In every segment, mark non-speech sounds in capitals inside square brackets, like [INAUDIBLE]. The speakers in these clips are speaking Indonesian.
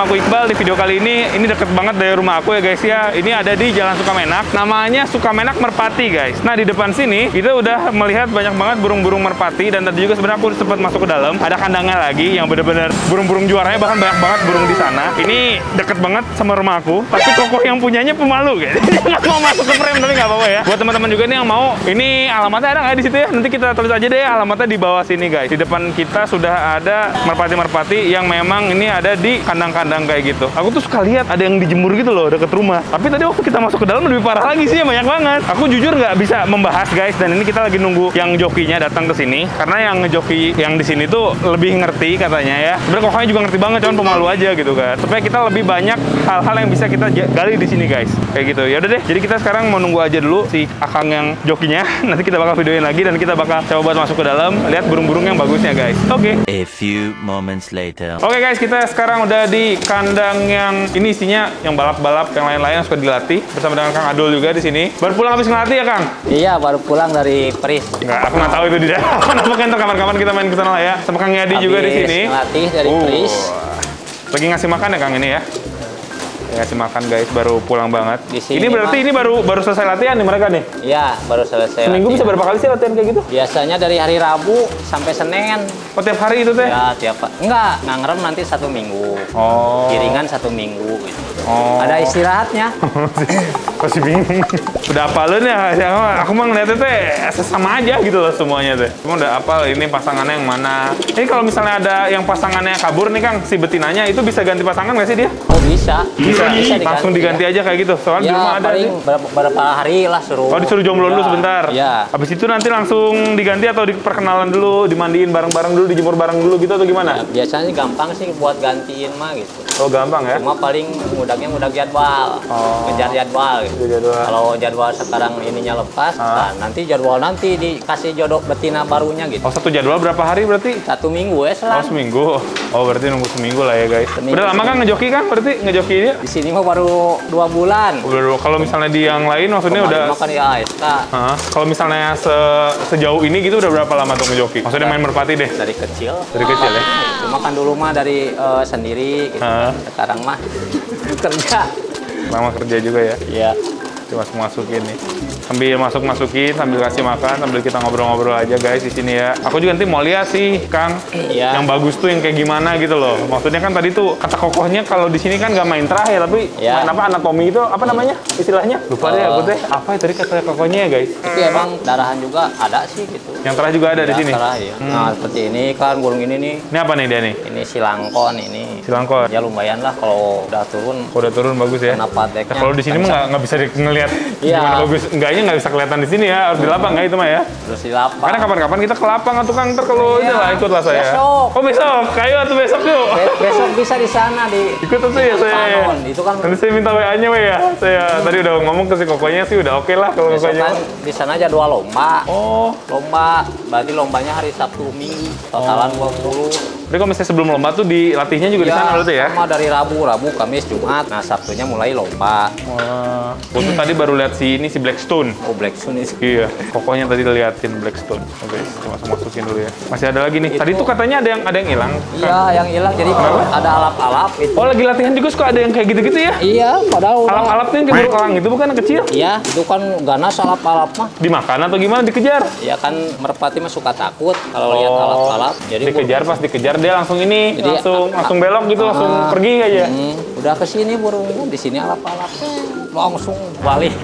sama aku Iqbal di video kali ini. Ini deket banget dari rumah aku ya guys ya. Ini ada di Jalan Sukamenak. Namanya Sukamenak Merpati guys. Nah di depan sini kita udah melihat banyak banget burung-burung merpati dan tadi juga sebenarnya aku sempat masuk ke dalam. Ada kandangnya lagi yang bener-bener burung-burung juaranya bahkan banyak banget burung di sana. Ini deket banget sama rumah aku. Tapi kokoh yang punyanya pemalu guys. [LAUGHS] Nggak mau masuk ke frame tapi nggak apa-apa ya. Buat teman-teman juga nih yang mau, ini alamatnya ada nggak di situ ya? Nanti kita tulis aja deh alamatnya di bawah sini guys. Di depan kita sudah ada merpati-merpati yang memang ini ada di kandang-kandang kayak gitu. Aku tuh suka lihat ada yang dijemur gitu loh deket rumah. Tapi tadi waktu kita masuk ke dalam lebih parah lagi sih, banyak banget. Aku jujur nggak bisa membahas guys. Dan ini kita lagi nunggu yang jokinya datang ke sini. Karena yang ngejoki yang di sini tuh lebih ngerti katanya ya. Sebenarnya kokoknya juga ngerti banget, cuman pemalu aja gitu kan. Supaya kita lebih banyak hal-hal yang bisa kita gali di sini guys. Kayak gitu. Ya udah deh. Jadi kita sekarang mau nunggu aja dulu si akang yang jokinya. [LAUGHS] Nanti kita bakal videoin lagi dan kita bakal coba buat masuk ke dalam lihat burung-burung yang bagusnya guys. Oke. A few moments later. Oke guys, kita sekarang udah di kandang yang ini isinya yang balap-balap yang lain-lain yang suka dilatih bersama dengan Kang Adul juga di sini. Baru pulang habis ngelatih ya Kang? Iya, baru pulang dari Peris. Enggak, aku nggak tahu itu di dalam. Kenapa kan kapan-kapan kita main ke sana lah ya. Sama Kang Yadi juga di Habis sini. ngelatih dari Uh, Peris. Lagi ngasih makan ya Kang ini ya? Lagi ngasih makan guys, baru pulang banget. Di sini ini berarti ini baru baru selesai latihan nih mereka nih. Iya, baru selesai. Seminggu bisa latihan. berapa kali sih latihan kayak gitu? Biasanya dari hari Rabu sampai Senin. Oh tiap hari itu teh? Ya, tiap Enggak, ngangrem nanti satu minggu. Oh. Kiringan satu minggu gitu. Oh. Ada istirahatnya. [LAUGHS] Masih bingung. Udah apalin ya? ya aku mah ngeliatnya teh sesama aja gitu loh semuanya teh. Cuma udah apal ini pasangannya yang mana. Ini kalau misalnya ada yang pasangannya kabur nih Kang, si betinanya itu bisa ganti pasangan nggak sih dia? Oh, bisa. Bisa, langsung diganti ya. aja kayak gitu. Soalnya di Ya, rumah ada paling sih. berapa, berapa hari lah suruh. Oh disuruh jomblo dulu Ya, sebentar. Iya. Habis itu nanti langsung diganti atau diperkenalan dulu, dimandiin bareng-bareng dulu, dijemur bareng dulu gitu atau Ya, gimana? biasanya gampang sih buat gantiin mah gitu. Oh gampang ya? Cuma paling mudahnya mudah jadwal. Oh. Kejar jadwal gitu. Jadwal. Kalau jadwal sekarang ininya lepas, Ah. nah, nanti jadwal nanti dikasih jodoh betina barunya gitu. Oh satu jadwal berapa hari berarti? Satu minggu ya Oh selang. seminggu. Oh berarti nunggu seminggu lah ya guys. Seminggu, Udah lama kan ngejoki kan? Berarti ngejoki ini? Sini mah baru dua bulan. Udah dua. Kalau misalnya di yang lain maksudnya udah. Makan di ASK Hah? Kalau misalnya se- sejauh ini gitu udah berapa lama tuh ngejoki? Maksudnya main merpati deh. dari kecil. Dari kecil ya? Cuma kan dulu mah dari eh, sendiri gitu. Ah. Sekarang mah [LAUGHS] kerja. Lama kerja juga ya. Iya. Cuma masuk masukin nih. Sambil masuk masukin, sambil kasih makan, sambil kita ngobrol-ngobrol aja guys di sini ya. Aku juga nanti mau lihat sih, Kang. Iya. Yang bagus tuh yang kayak gimana gitu loh. Maksudnya kan tadi tuh kata kokohnya kalau di sini kan nggak main terakhir, tapi Iya. main apa anatomi itu apa namanya istilahnya? Lupa deh Eh. aku teh. Apa ya tadi kata kokohnya ya guys? Tapi emang darahan juga ada sih gitu. Yang terakhir juga ada di Ya, sini. darah, ya. Nah, seperti ini kan burung ini nih. Ini apa nih dia nih? Ini silangkon ini. Silangkon. Ya lumayan lah kalau udah turun Kalau udah turun bagus ya. kenapa kalau di sini mah nggak bisa di- ngelihat Iya. gimana bagus. Enggaknya nggak bisa kelihatan di sini ya. Harus di lapang nggak itu mah ya. terus di lapang. Karena kapan-kapan kita ke lapang atau Kang ntar kalau Iya. lah ikutlah saya. Besok. Oh besok, kayu atau besok yuk. Be- besok bisa di sana di Ikut tuh ya saya. Panon. Itu kan Nanti saya minta WA-nya we ya. Saya tadi udah ngomong ke si kokonya sih udah oke lah kalau kokonya. kan di sana jadwal lomba. Oh, Lomba berarti lombanya hari Sabtu Minggu. Totalan 20. Jadi kalau misalnya sebelum lomba tuh dilatihnya juga di sana berarti ya? Sama dari Rabu, Rabu, Kamis, Jumat. Nah, Sabtunya mulai lomba. Wah, gua tuh tadi baru lihat si ini si Blackstone. Oh, Black Sun ini. Iya, kokonya tadi liatin Blackstone. Oke, kita masuk masukin dulu ya. Masih ada lagi nih. Tadi Itu- tuh katanya ada yang ada yang hilang. Iya, yang hilang jadi ada alap-alap itu. Oh, lagi latihan juga suka ada yang kayak gitu-gitu ya? Iya, padahal Alap-alapnya yang kayak burung elang itu bukan kecil? Iya, itu kan ganas alap-alap mah. Dimakan atau gimana? Dikejar? Ya kan merpati mah suka takut kalau lihat alap-alap. Jadi Oh, dikejar pas dikejar dia langsung ini, Jadi, langsung a- langsung belok gitu, langsung Ah. pergi aja. Hmm, udah ke sini burung di sini alap-alapnya langsung balik.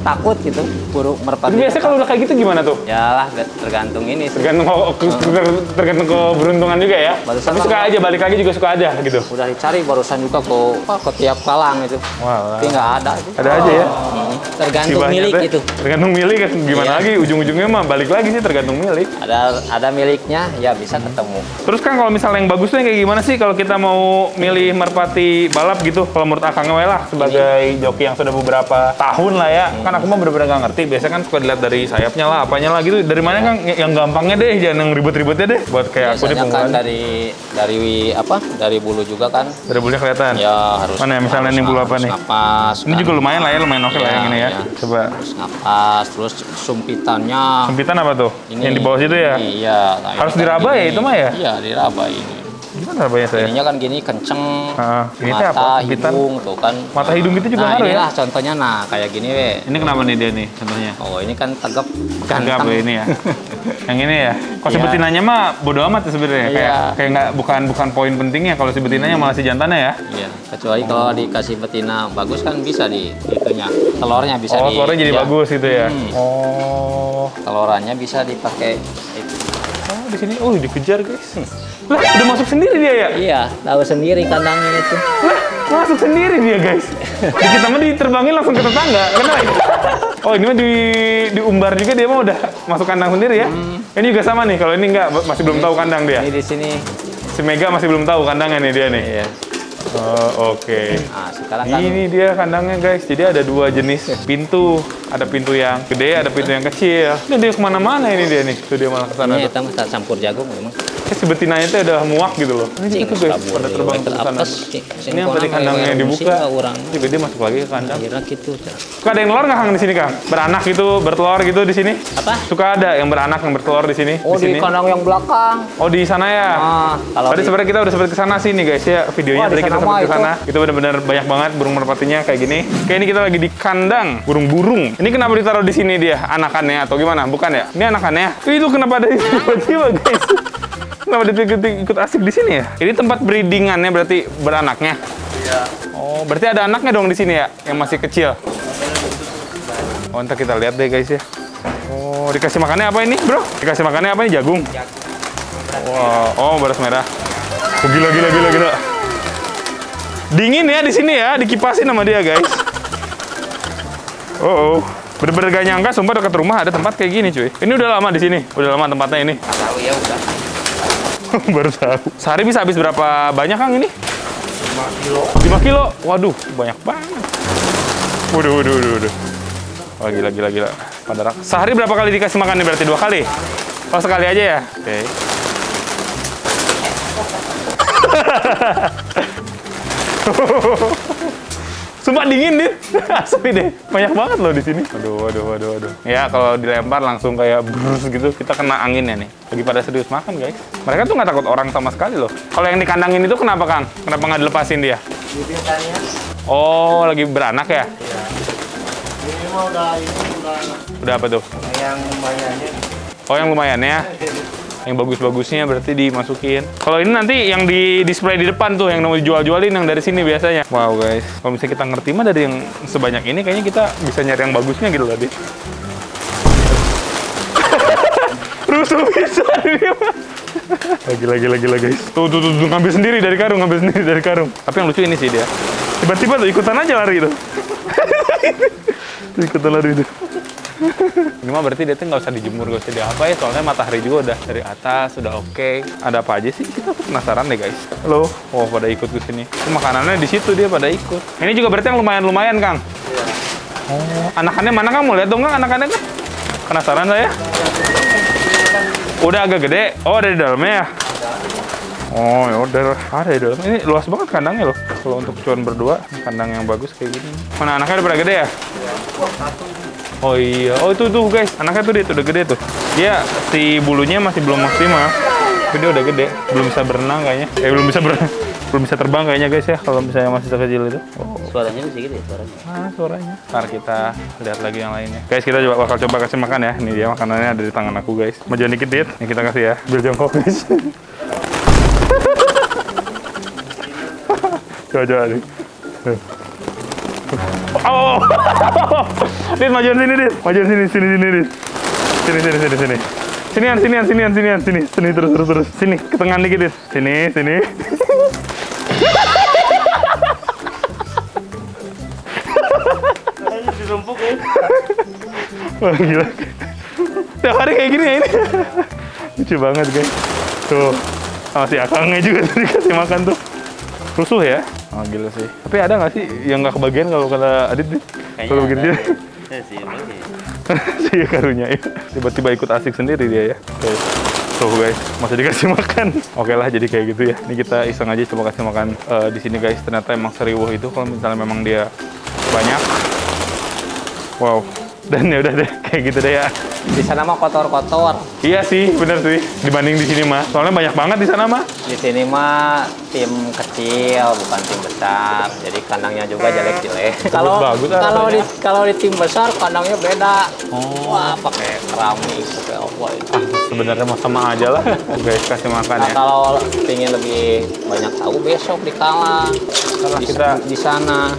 Takut gitu Tapi merpati. biasanya kalau udah kayak gitu gimana tuh? Ya lah tergantung ini sih. Tergantung ke- ter- tergantung keberuntungan juga ya. Barusan Tapi suka aja balik lagi juga suka ada gitu. Udah dicari barusan juga ke apa, ke tiap kalang itu. Wah, Tapi nggak ada itu. ada aja ya. Hmm, tergantung Sibahnya milik teh. itu. Tergantung milik kan gimana Iya. lagi ujung-ujungnya mah balik lagi sih tergantung milik. Ada ada miliknya ya bisa ketemu. Terus kan kalau misalnya yang bagus tuh yang kayak gimana sih kalau kita mau milih merpati balap gitu? Kalau menurut Akang lah sebagai joki yang sudah beberapa tahun lah ya. Kan aku mah bener-bener nggak ngerti. Biasanya kan suka dilihat dari sayapnya lah, apanya lah gitu. Dari mana kan yang gampangnya deh, jangan yang ribet-ribetnya deh. Buat kayak aku deh Biasanya kan dari dari apa? Dari bulu juga kan. Dari bulunya kelihatan. Ya harus Mana ya, misalnya harus ini bulu apa nih? Napas. Ini kan. juga lumayan lah ya, lumayan oke lah Iya, yang ini ya. iya. Coba. Harus napas, terus sumpitannya. Sempitan apa tuh? Ini, yang di bawah situ ya? Iya. Harus diraba ya itu mah ya? Iya, diraba ini. Gimana banyak saya? Ininya kan gini kenceng, Ah, ini mata, apa? Hidung tuh kan. Mata hidung gitu juga nah, ngaruh ya? inilah contohnya nah kayak gini we. Ini kenapa nih dia nih contohnya? Oh ini kan tegap ganteng. ini ya. [LAUGHS] yang ini ya. Kalau si Iya. betinanya mah bodo amat ya sebenarnya. Kayak Iya. kayak nggak bukan bukan poin pentingnya kalau si betinanya malah si jantannya ya. Iya, kecuali kalau dikasih betina bagus kan bisa di itunya. Telurnya bisa oh, di telurnya jadi ya, bagus gitu ya. Hmm. Oh. Telorannya bisa dipakai itu. Oh, di sini oh dikejar, guys. Lah, udah masuk sendiri dia ya? Iya, tahu sendiri kandangnya itu. Lah, masuk sendiri dia, guys. Di kita mah diterbangin langsung ke tetangga. Karena Oh, ini mah di diumbar juga dia mah udah masuk kandang sendiri ya. Ini juga sama nih. Kalau ini enggak masih belum tahu kandang dia. Ini di sini. Si Mega masih belum tahu kandangnya nih dia nih. Iya. Oh, oke. Nah, sekarang kan Ini dia kandangnya guys. Jadi ada dua jenis pintu. Ada pintu yang gede, ada pintu yang kecil. Ini dia ke mana-mana ini dia nih. Tuh dia malah ke sana. ini tuh. kita campur jagung memang. Eh, si betinanya itu udah muak gitu loh. Ini tuh guys, pada terbang ke sana. Ini yang tadi kandangnya dibuka. Juga dia masuk lagi ke kandang. Akhirnya gitu. Suka ada yang telur nggak Kang di sini Kang? Beranak gitu, bertelur gitu di sini? Apa? Suka ada yang beranak yang bertelur di sini? Oh, di kandang yang belakang. Oh di sana ya? Ah, kalau Tadi di- sebenarnya kita udah sempat ke sana sih nih guys ya videonya Wah, tadi kita sempat ke sana. Itu benar-benar banyak banget burung merpatinya kayak gini. Kayak ini kita lagi di kandang burung-burung. Ini kenapa ditaruh di sini dia? Anakannya atau gimana? Bukan ya? Ini anakannya. Itu kenapa ada di [LAUGHS] tiba-tiba guys? Kenapa dia ikut, ikut asik di sini ya? Ini tempat breedingannya berarti beranaknya. Iya. Oh, berarti ada anaknya dong di sini ya, yang masih kecil. Oh, ntar kita lihat deh guys ya. Oh, dikasih makannya apa ini, bro? Dikasih makannya apa ini? Jagung. Wah, oh beras merah. Oh, gila, gila, gila, gila. Dingin ya di sini ya, dikipasin sama dia guys. Oh, oh. bener-bener gak nyangka, sumpah dekat rumah ada tempat kayak gini cuy. Ini udah lama di sini, udah lama tempatnya ini. Tahu ya udah. [LAUGHS] Baru tahu. Sehari bisa habis berapa banyak Kang ini? 5 kilo. 5 kilo? Waduh, banyak banget. Waduh, waduh, waduh, waduh. Wah, gila, gila, gila. Pada rak. Sehari berapa kali dikasih makan nih? Berarti dua kali? Oh, sekali aja ya? Oke. [LAUGHS] Sumpah dingin, Dit. [LAUGHS] Asli deh. Banyak banget loh di sini. Aduh, aduh, aduh, aduh. Ya, kalau dilempar langsung kayak brus gitu, kita kena anginnya nih. Lagi pada serius makan, guys. Mereka tuh nggak takut orang sama sekali loh. Kalau yang dikandangin itu kenapa, Kang? Kenapa nggak dilepasin dia? Oh, lagi beranak ya? ini mah udah ini udah Udah apa tuh? yang lumayannya Oh, yang lumayan ya? Yang bagus-bagusnya berarti dimasukin. Kalau ini nanti yang di display di depan tuh, yang mau dijual-jualin yang dari sini biasanya. Wow guys, kalau misalnya kita ngerti mah dari yang sebanyak ini, kayaknya kita bisa nyari yang bagusnya gitu tadi. [LAUGHS] Rusuh bisa. Lagi lagi lagi lagi guys. Tuh, tuh tuh tuh ngambil sendiri dari karung, ngambil sendiri dari karung. Tapi yang lucu ini sih dia. Tiba-tiba tuh ikutan aja lari itu. Tuh, ikutan lari itu. Ini mah berarti dia tuh nggak usah dijemur, nggak usah diapa ya, soalnya matahari juga udah dari atas, udah oke. Ada apa aja sih? Kita penasaran deh guys. Halo, oh pada ikut ke sini. Makanannya di situ dia pada ikut. Ini juga berarti yang lumayan-lumayan, Kang. Oh, anakannya mana Kang? Mau lihat dong Kang anakannya kan? Penasaran saya. Udah agak gede. Oh, ada di dalamnya ya? Oh, ya udah ada di dalam. Ini luas banget kandangnya loh. Kalau untuk cuan berdua, kandang yang bagus kayak gini. Mana anaknya udah pada gede ya? Oh iya, oh itu tuh guys, anaknya tuh dia tuh udah gede tuh. Dia si bulunya masih belum maksimal, tapi dia udah gede, belum bisa berenang kayaknya. Eh belum bisa berenang, [LAUGHS] belum bisa terbang kayaknya guys ya kalau misalnya masih sekecil itu. Oh, Suaranya masih gitu ya suaranya. ah suaranya. Ntar kita lihat lagi yang lainnya. Guys kita coba bakal coba kasih makan ya. Ini dia makanannya ada di tangan aku guys. Majuan dikit dit, ini kita kasih ya. Biar jongkok guys. [LAUGHS] coba coba nih. Oh, [LAUGHS] Dit majuan sini Dit, majuan sini sini sini Dit, sini sini sini sini. Sinian, sinian, sinian, sinian, sini, sini terus terus terus, sini ke tengah dikit Dit, sini sini. dirempuk ya Wah gila. Tiap hari kayak gini ya ini. Lucu banget guys. Tuh, sama si akangnya juga tadi kasih makan tuh. Rusuh ya? Oh gila sih. Tapi ada nggak sih yang nggak kebagian kalau kata Adit nih? Kalau begini dia. [LAUGHS] ya sih oke [LAUGHS] si karunya ya. Tiba-tiba ikut asik sendiri dia ya. Oke. Tuh guys, masih dikasih [LAUGHS] makan. Oke lah, jadi kayak gitu ya. Ini kita iseng aja coba kasih makan eh, di sini guys. Ternyata emang seriwuh itu kalau misalnya memang dia banyak. Wow, Dan ya udah deh, kayak gitu deh ya. Di sana mah kotor-kotor. Iya sih, bener sih. Dibanding di sini mah. Soalnya banyak banget di sana mah. Di sini mah tim kecil, bukan tim besar. Jadi kandangnya juga jelek-jelek. Kalau bagus ah kalau di kalau di tim besar kandangnya beda. Wah, pakai keramik, pakai apa itu. Sebenarnya mah sama aja lah. Guys, kasih makan Nah, ya. kalau ingin lebih banyak tahu besok di Kala. Kalau Di, kita- di sana.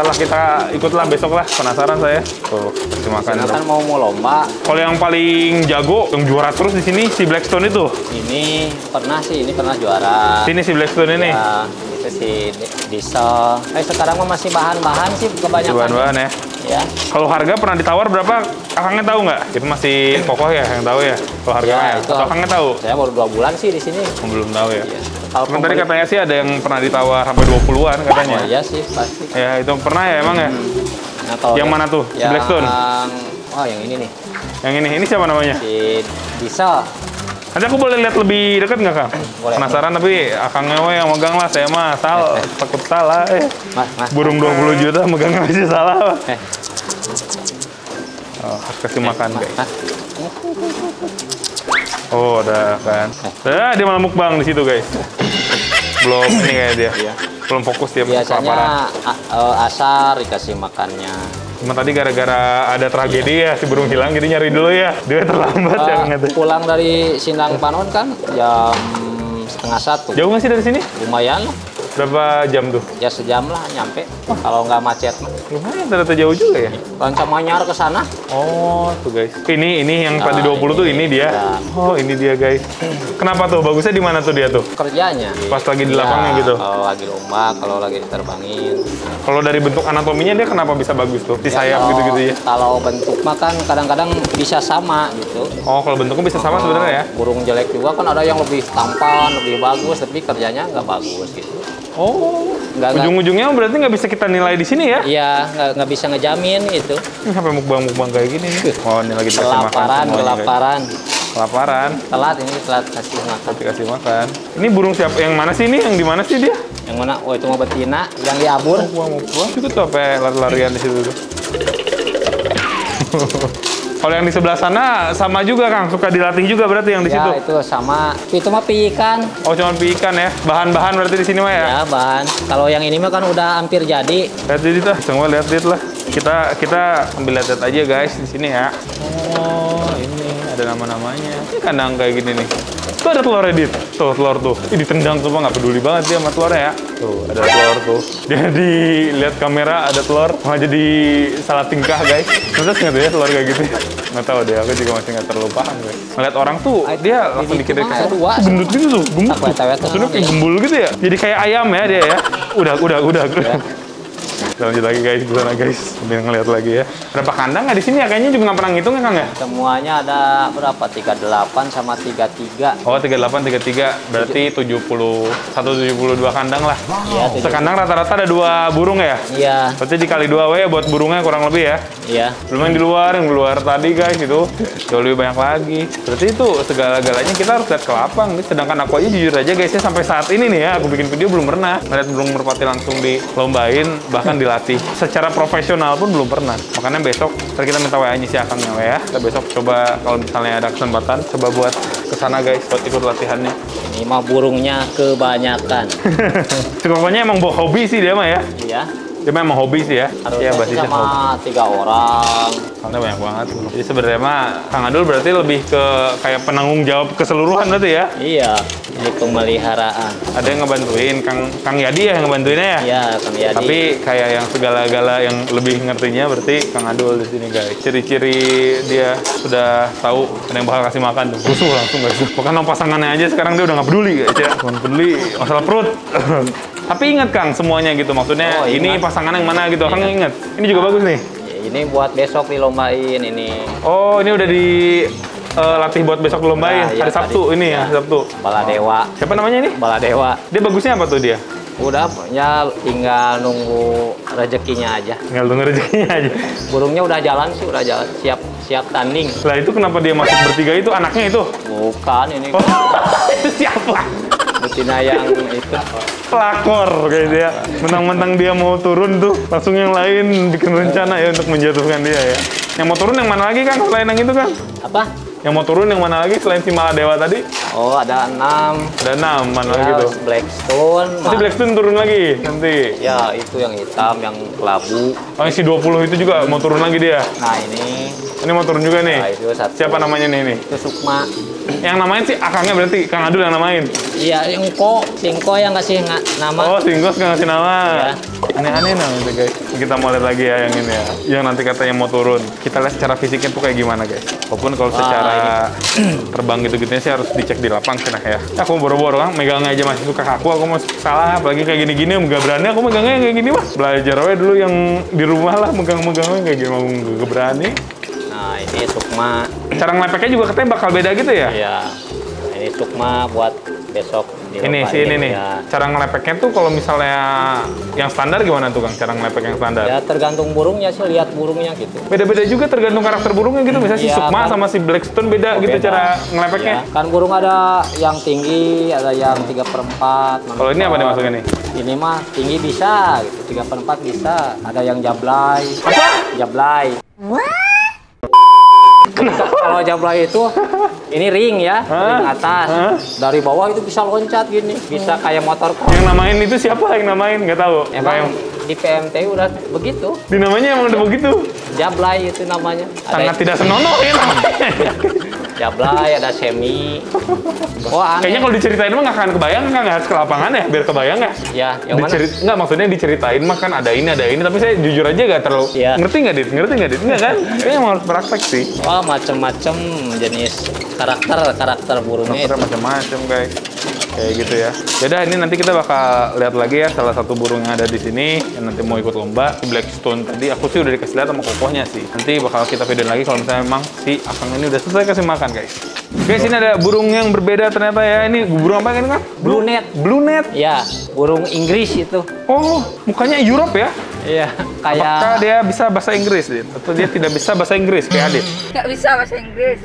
Ntar lah kita ikutlah besok lah. Penasaran saya. Tuh, kasih makan. Kan mau mau lomba. Kalau yang paling jago, yang juara terus di sini si Blackstone itu. Ini pernah sih, ini pernah juara. Sini si Blackstone ini. Ya, itu si Di- Diesel. Eh sekarang mah masih bahan-bahan sih kebanyakan. Bahan-bahan ya. Ya. Kalau harga pernah ditawar berapa? Akangnya tahu nggak? Itu masih kokoh ya yang tahu ya. Kalau harganya Ya, ya. itu tahu? Saya baru dua bulan sih di sini. Belum tahu ya. Iya. Kalau Cuman tadi katanya sih ada yang pernah ditawar sampai 20-an katanya. Oh iya sih pasti. Ya, itu pernah ya emang ya? Nah, kalau Yang mana tuh? Yang Blackstone? Oh yang ini nih Yang ini, ini siapa namanya? si Diesel. Nanti aku boleh lihat lebih dekat nggak, Kang? Boleh. Penasaran tapi akangnya we yang megang lah, saya mah sal, takut salah. Eh, Mas, mas. burung 20 juta megang aja salah. Eh, Oh, kasih makan, guys. Oh, udah kan. Eh, dia malah mukbang di situ, guys. Belum ini kayak dia. Iya. Belum fokus dia. Biasanya eh, asar dikasih makannya. Cuma tadi gara-gara ada tragedi ya si burung hilang jadi nyari dulu ya. Dia terlambat ya Eh, ngeliatnya. pulang dari Sindang Panon kan jam setengah satu. Jauh nggak sih dari sini? Lumayan. Berapa jam tuh? Ya sejam lah nyampe. Kalau nggak macet mah. Lumayan ternyata jauh juga ya. Ranca Manyar ke sana. Oh, tuh guys. Ini ini yang Ah, tadi 20 tuh ini ini. dia. Ya. Oh, ini dia guys. Kenapa tuh? Bagusnya di mana tuh dia tuh? Kerjanya. Pas lagi di lapangnya Ya, gitu. Kalau lagi lomba, kalau lagi diterbangin. Kalau dari bentuk anatominya dia kenapa bisa bagus tuh? Di Ya, sayap kalau- gitu-gitu ya. Kalau bentuk mah kan kadang-kadang bisa sama gitu. Oh, kalau bentuknya bisa sama sebenarnya ya. Burung jelek juga kan ada yang lebih tampan, lebih bagus, tapi kerjanya nggak bagus gitu. Oh. Nggak. Ujung-ujungnya berarti nggak bisa kita nilai di sini ya? Iya, nggak nggak bisa ngejamin gitu. Ini sampai mukbang-mukbang kayak gini nih. Oh, ini lagi dikasih makan Kelaparan, kelaparan. Kelaparan. Telat ini telat kasih makan. Dikasih makan. Ini burung siapa? Yang mana sih ini? Yang di mana sih dia? Yang mana? Oh itu mau betina, yang diabur. Gua mau buang itu tuh apa lari-larian di situ tuh. [LAUGHS] Kalau yang di sebelah sana sama juga Kang, suka dilatih juga berarti yang di Ya situ. itu sama. Itu mah piikan. Oh, cuma pi ikan ya. Bahan-bahan berarti di sini mah ya. Ya bahan. Kalau yang ini mah kan udah hampir jadi. Lihat dit lah, semua lihat dit lah. Kita kita ambil lihat aja guys di sini ya. Oh, ini ada nama-namanya. Ini kandang kayak gini nih. Tuh ada telurnya dit. Tuh telur tuh. Ih, ditendang tuh nggak peduli banget dia sama telurnya ya. Tuh ada telur tuh. Dia lihat kamera ada telur malah jadi salah tingkah guys. Terus nggak tuh ya telur kayak gitu? Nggak tahu deh. Aku juga masih nggak terlalu paham guys. Ngeliat orang tuh dia langsung cuma kayak dua. gendut gitu tuh, gemuk tuh. Maksudnya kayak gembul gitu ya. Jadi kayak ayam ya dia ya. Udah, udah, udah. udah. Lanjut lagi guys, di sana guys. Sambil ngeliat lagi ya. Berapa kandang nggak di sini ya? Kayaknya juga nggak pernah ngitung ya Kang ya? Semuanya ada berapa? 38 sama 33. Oh, 38, 33. Berarti 70, 172 kandang lah. Iya, tujuh. Sekandang rata-rata ada dua burung ya? Iya, Berarti dikali dua W buat burungnya kurang lebih ya? iya. Belum yang di luar, yang di luar tadi guys itu jauh lebih banyak lagi. Berarti itu segala-galanya kita harus lihat ke lapang. nih. Sedangkan aku aja jujur aja guys ya sampai saat ini nih ya aku bikin video belum pernah ngeliat burung merpati langsung dilombain bahkan dilatih. Secara profesional pun belum pernah. Makanya besok kita minta WA-nya si Akang ya. Kita besok coba kalau misalnya ada kesempatan coba buat ke sana guys buat ikut latihannya. Ini mah burungnya kebanyakan. [LAUGHS] Pokoknya emang hobi sih dia mah ya. Iya. Dia memang hobi sih ya. Harusnya Iya sih basisnya hobi. sama tiga orang. Soalnya banyak banget. Jadi sebenarnya mah Kang Adul berarti lebih ke kayak penanggung jawab keseluruhan berarti ya. Iya, ini pemeliharaan. Ada yang ngebantuin Kang Kang Yadi ya yang ngebantuinnya ya. Iya, Kang Yadi. Tapi kayak yang segala-gala yang lebih ngertinya berarti Kang Adul di sini guys. Ciri-ciri dia sudah tahu ada yang bakal kasih makan tuh. Rusuh langsung guys. Bahkan sama pasangannya aja sekarang dia udah nggak peduli guys ya. Peduli masalah perut. Tapi ingat Kang semuanya gitu. Maksudnya Oh, ini ingat. pasangan yang mana gitu. Kang ingat. Ini juga bagus nih. Ya, ini buat besok dilombain ini. Oh, ini udah di eh, latih buat besok lombain Nah, iya, hari Sabtu tadi. ini ya, Ya. Sabtu. Baladewa. Siapa namanya ini? Baladewa. Dia bagusnya apa tuh dia? Udah ya tinggal nunggu rezekinya aja. Tinggal tunggu rezekinya aja. Burungnya udah jalan sih, udah jalan. Siap siap tanding. Lah itu kenapa dia masuk bertiga itu anaknya itu? Bukan ini Oh, [LAUGHS] itu siapa? Betina yang itu. Pelakor kayak dia. Mentang-mentang dia mau turun tuh, langsung yang lain bikin rencana ya untuk menjatuhkan dia ya. Yang mau turun yang mana lagi Kang selain yang itu Kang? Apa? Yang mau turun yang mana lagi selain si Maladewa tadi? Oh, ada enam. Ada enam, mana lagi Ya, tuh? Blackstone. Nanti Blackstone turun lagi nanti. Ya, itu yang hitam, yang kelabu. Oh, yang si 20 itu juga mau turun lagi dia. Nah, ini. Ini mau turun juga Nah, nih. itu satu. Siapa namanya nih ini? Itu Sukma. Yang namain sih akangnya berarti Kang Adul yang namain. Iya, yang Ko. Singko yang kasih nama. Oh, Singgos nggak ngasih nama. Iya. Aneh-aneh namanya guys. Kita mau lihat lagi ya yang ini ya. Yang nanti katanya mau turun. Kita lihat secara fisiknya tuh kayak gimana guys. Walaupun kalau Wah, secara terbang gitu-gitunya sih harus dicek di lapang sih nah ya. Aku boro-boro kan megangnya aja masih suka kaku. Aku mau salah apalagi kayak gini-gini nggak berani aku megangnya kayak gini mah. Belajar aja dulu yang di rumah lah megang-megangnya kayak gini mau nggak berani. Nah, ini Sukma. Cara ngelepeknya juga katanya bakal beda gitu ya. Iya. Nah, ini Sukma buat besok Ini sih ini nih. Ya. Cara ngelepeknya tuh kalau misalnya yang standar gimana tuh Kang? Cara ngelepek yang standar? ya tergantung burungnya sih, lihat burungnya gitu. Beda-beda juga tergantung karakter burungnya gitu. Misalnya si Iya, Sukma kan. sama si Blackstone beda gitu Beda. cara ngelepeknya. Ya, kan burung ada yang tinggi, ada yang 3 per 4. Kalau ini apa nih maksudnya nih? Ini mah tinggi bisa, gitu. 3 per 4 bisa. Ada yang jablay. Apa? Jablay. Kalau jablay itu ini ring ya, ring atas. Dari bawah itu bisa loncat gini, bisa kayak motor kok. Yang namain itu siapa yang namain? Nggak tahu. Emang Kayak- di PMT udah begitu. dinamanya emang udah begitu. Jablay itu namanya. Sangat tidak senonoh ya namanya. [LAUGHS] Jablay, ada semi. Oh, aneh. Kayaknya kalau diceritain mah nggak akan kebayang kan nggak harus ke lapangan ya biar kebayang ya. Ya, yang mana? Nggak maksudnya diceritain mah kan ada ini ada ini tapi saya jujur aja nggak terlalu Iya. ngerti nggak dit ngerti nggak dit nggak kan [LAUGHS] kayaknya emang harus praktek sih Wah, macam-macam jenis karakter karakter burungnya macam-macam guys kayak gitu ya Yaudah ini nanti kita bakal lihat lagi ya salah satu burung yang ada di sini yang nanti mau ikut lomba si Blackstone tadi aku sih udah dikasih lihat sama kokohnya sih nanti bakal kita videoin lagi kalau misalnya memang si akang ini udah selesai kasih makan guys guys ini ada burung yang berbeda ternyata ya ini burung apa ini kan Blue net. blue net Ya, burung Inggris itu. oh mukanya Europe ya Iya, Apakah kayak dia bisa bahasa Inggris, Dit? Atau dia tidak bisa bahasa Inggris kayak Adit? nggak bisa bahasa Inggris.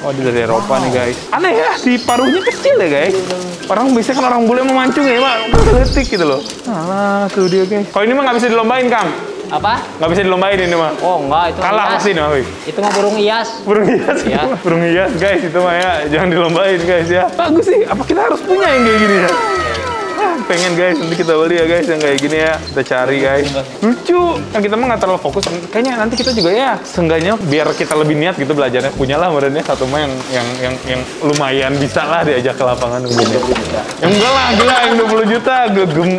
Oh, dia dari Eropa nih, guys. Aneh ya, si paruhnya kecil ya, guys. Orang biasanya kan orang bule memancung ya, Pak. Detik gitu loh. Alah, tuh dia, guys. Kalau ini mah nggak bisa dilombain, Kang. apa? Nggak bisa dilombain ini mah. Oh, enggak, itu Kalah pasti nih. Itu mah burung hias. Burung hias, Iya. mah. [LAUGHS] burung hias, guys. Itu mah ya, jangan dilombain, guys ya. Bagus sih. Apa kita harus punya yang kayak gini ya? Pengen guys, nanti kita beli ya guys yang kayak gini ya. Kita cari guys. Lucu. Kan kita mah nggak terlalu fokus. Kayaknya nanti kita juga ya, seenggaknya biar kita lebih niat gitu belajarnya. Punyalah merenya satu mah yang yang yang yang lumayan bisa lah diajak ke lapangan begini. Ya enggak lah, gila yang 20 juta. Gue gem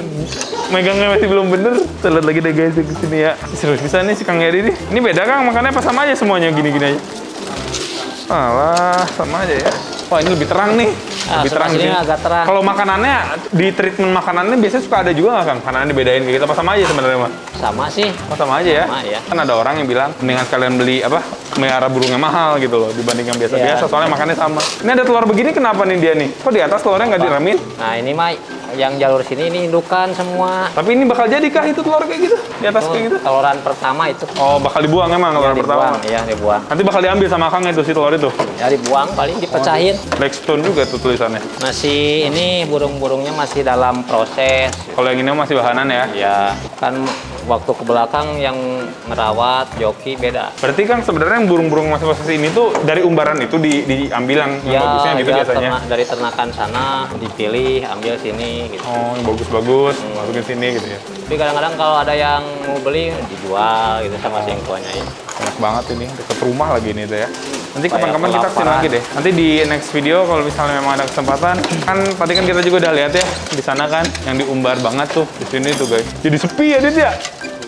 megangnya masih belum bener. Lihat lagi deh guys di sini ya. Serius bisa nih si Kang Heri nih. Ini beda Kang, makannya apa sama aja semuanya gini-gini aja. Alah, sama aja ya. Wah, ini lebih terang nih. Ah, lebih terang sih. agak terang. Kalau makanannya di treatment makanannya biasanya suka ada juga nggak Kang? Makanannya dibedain kayak gitu apa sama aja sebenarnya mah? Sama sih. Oh, sama aja ya? Sama, ya. Kan ada orang yang bilang mendingan kalian beli apa? Melihara burungnya mahal gitu loh dibanding yang biasa-biasa Iya. soalnya makannya sama. Ini ada telur begini kenapa nih dia nih? Kok di atas telurnya nggak diremin? Nah, ini mah yang jalur sini ini indukan semua. Tapi ini bakal jadi kah itu telur kayak gitu? Di atas Itu kayak gitu? Teluran pertama itu. Oh, bakal dibuang emang telur Ya, pertama? dibuang, iya dibuang. Nanti bakal diambil sama Kang itu si telur itu. Ya dibuang paling dipecahin. Blackstone juga tuh tulisannya. Masih ini burung-burungnya masih dalam proses. Kalau yang ini masih bahanan ya. Ya, kan waktu ke belakang yang merawat joki beda. Berarti kan sebenarnya yang burung-burung masih proses ini tuh dari umbaran itu di, diambil yang, Ya, bagusnya gitu ya, biasanya. terna- dari ternakan sana dipilih, ambil sini gitu. Oh, yang bagus-bagus, masukin sini gitu ya. Tapi kadang-kadang kalau ada yang mau beli dijual gitu sama si yang tuanya ya. Enak banget ini, deket rumah lagi ini tuh ya. Nanti kapan-kapan kita ke sini lagi deh. Nanti di next video kalau misalnya memang ada kesempatan, kan tadi kan kita juga udah lihat ya di sana kan yang diumbar banget tuh di sini tuh guys. Jadi sepi ya Dit ya.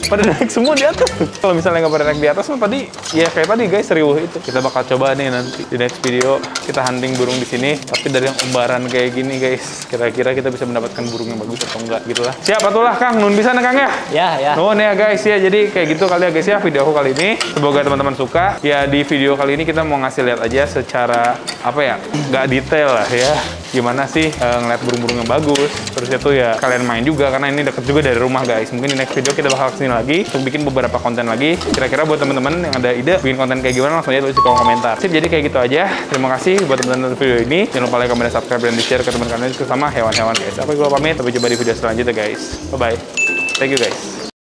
Pada naik semua di atas. Kalau misalnya nggak pada naik di atas mah tadi ya kayak tadi guys riuh itu. Kita bakal coba nih nanti di next video kita hunting burung di sini tapi dari yang umbaran kayak gini guys. Kira-kira kita bisa mendapatkan burung yang bagus atau enggak gitu lah. Siap atulah Kang, nun bisa Kang ya? Ya, ya. Nuhun ya guys ya, jadi kayak gitu kali ya guys ya video aku kali ini. Semoga teman-teman suka. Ya di video kali ini kita mau ngasih lihat aja secara apa ya, nggak detail lah ya. Gimana sih eh, ngeliat burung-burung yang bagus. Terus itu ya kalian main juga karena ini deket juga dari rumah guys. Mungkin di next video kita bakal ke sini lagi untuk bikin beberapa konten lagi. Kira-kira buat teman-teman yang ada ide bikin konten kayak gimana langsung aja tulis di kolom komentar. Sip, jadi kayak gitu aja. Terima kasih buat teman-teman video ini. Jangan lupa like, comment, subscribe dan di share ke teman-teman kalian sama hewan-hewan guys. Gue pamit. Sampai jumpa di video selanjutnya guys. Bye bye. Thank you guys.